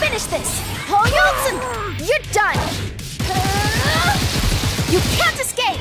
Finish this! Paul Yeltsin. You're done! You can't escape!